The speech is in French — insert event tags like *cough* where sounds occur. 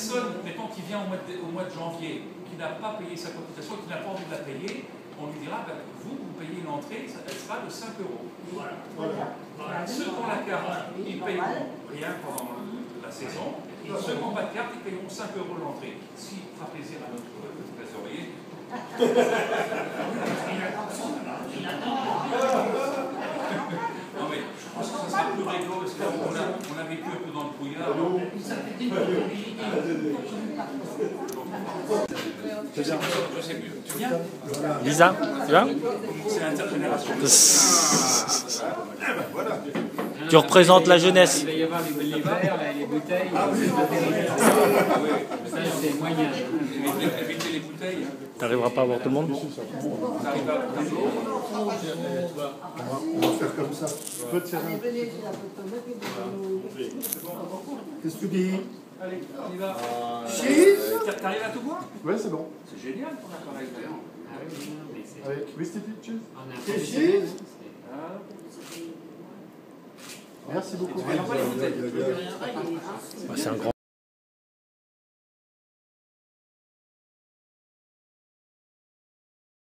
personne, mettons, qui vient au mois de, au mois de janvier, qui n'a pas payé sa cotisation, qui n'a pas envie de la payer, on lui dira, ben, vous, vous payez une entrée, ça- elle sera de 5 euros. Voilà. Voilà. Ceux qui ont la carte, ils payeront rien pendant la saison. Ceux qui n'ont pas de carte, ils payeront 5 euros l'entrée. Ce qui fera plaisir à notre trésorier. Il *laughs* attend. Non mais je pense que ça sera plus rigolo parce qu'on a, on a vécu un peu dans le brouillard. Lisa, tu vas. Tu représentes la jeunesse. Il va y avoir les, verres, les bouteilles. Ça, c'est moyen. Éviter les bouteilles. T'arriveras pas à voir tout le monde On va faire comme ça. Qu'est-ce que tu dis? Allez, on y va. Cheese T'arrives à tout voir Ouais, c'est bon. C'est génial ton appareil d'ailleurs. Allez, hein, c'est- Ah. Merci beaucoup. Bah, C'est un grand.